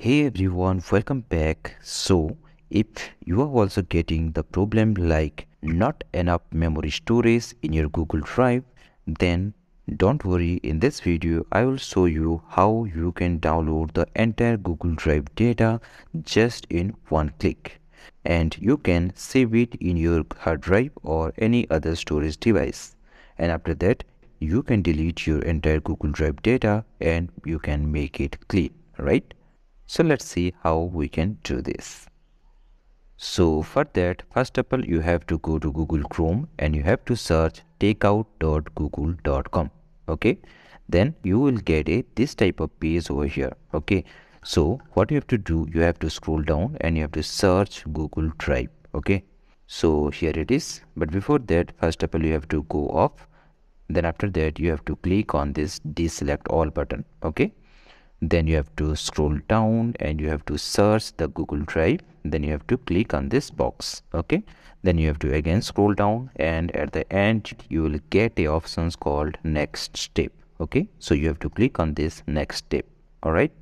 Hey everyone, welcome back. So, if you are also getting the problem like not enough memory storage in your Google Drive, then don't worry. In this video, I will show you how you can download the entire Google Drive data just in one click. And you can save it in your hard drive or any other storage device. And after that, you can delete your entire Google Drive data and you can make it clean, right? So let's see how we can do this. So for that, first of all, you have to go to Google Chrome and you have to search takeout.google.com. Okay. Then you will get a this type of page over here. Okay. So what you have to do, you have to scroll down and you have to search Google Drive. Okay. So here it is. But before that, first of all, you have to go off. Then after that, you have to click on this deselect all button. Okay then you have to scroll down and you have to search the google drive. Then you have to click on this box okay? Then you have to again scroll down and at the end you will get a options called next step okay? So you have to click on this next step all right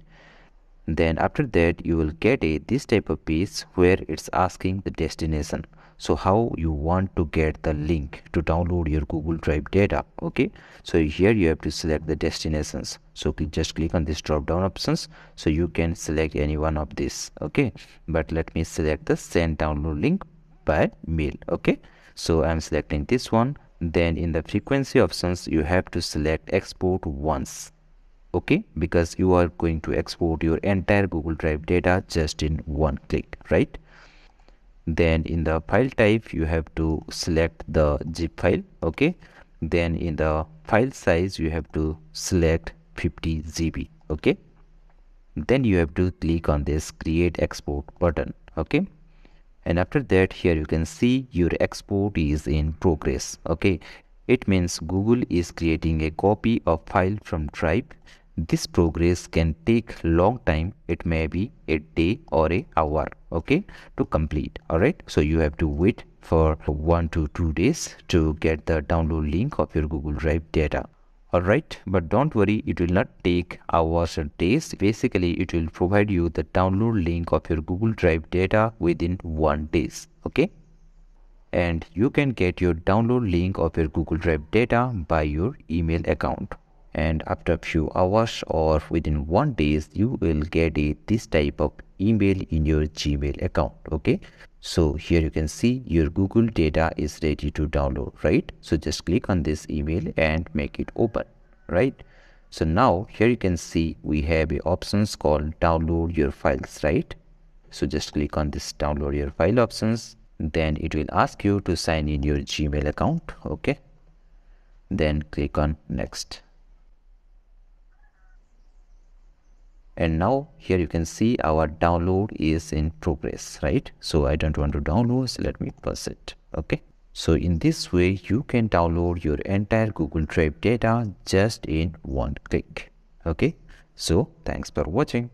then after that you will get a this type of page where it's asking the destination. So how you want to get the link to download your google drive data okay? So here you have to select the destinations. So just click on this drop down options. So you can select any one of these okay? But let me select the send download link by mail okay? So i'm selecting this one. Then in the frequency options you have to select export once okay because you are going to export your entire google drive data just in one click right? Then in the file type you have to select the zip file okay? Then in the file size you have to select 50 gb okay? Then you have to click on this create export button okay? And after that here you can see your export is in progress okay? It means google is creating a copy of file from drive this progress can take long time. It may be a day or a hour okay to complete all right? So you have to wait for one to two days to get the download link of your google drive data all right? But don't worry it will not take hours or days. Basically it will provide you the download link of your google drive data within one days okay? And you can get your download link of your google drive data by your email account and after a few hours or within one days you will get a this type of email in your gmail account okay? So here you can see your google data is ready to download right? So just click on this email and make it open right? So now here you can see we have a options called download your files right? So just click on this download your file options. Then it will ask you to sign in your gmail account okay? Then click on next and now here you can see our download is in progress right? So i don't want to download so let me pause it okay? So in this way you can download your entire google drive data just in one click okay? So thanks for watching